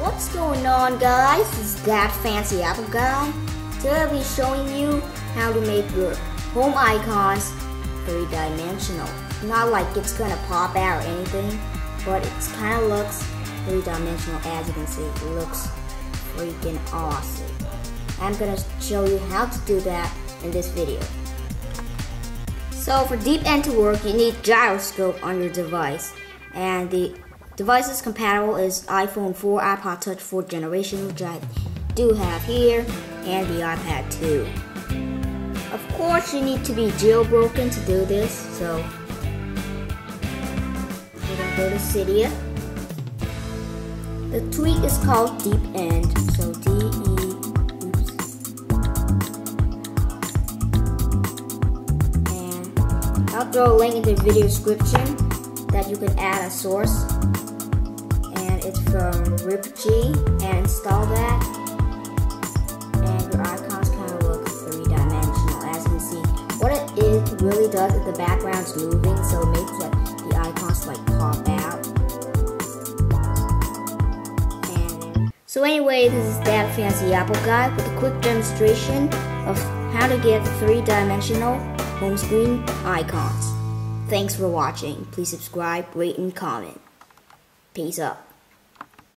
What's going on guys? Is that fancy Apple guy. Today I'll be showing you how to make your home icons three-dimensional. Not like it's gonna pop out or anything, but it kinda looks three-dimensional as you can see. It looks freaking awesome. I'm gonna show you how to do that in this video. So for DeepEnd to work, you need gyroscope on your device. And the device is compatible is iPhone 4, iPod Touch 4th generation, which I do have here, and the iPad 2. Of course, you need to be jailbroken to do this, so we're gonna go to Cydia. The tweak is called Deep End, so D E. And I'll throw a link in the video description that you can add a source. And it's from RipG and install that. And your icons kind of look three-dimensional as you can see. What it is really does is the background's moving so it makes like the icons like pop out. And so anyway, this is that fancy Apple guy with a quick demonstration of how to get three-dimensional home screen icons. Thanks for watching. Please subscribe, rate, and comment. Peace out.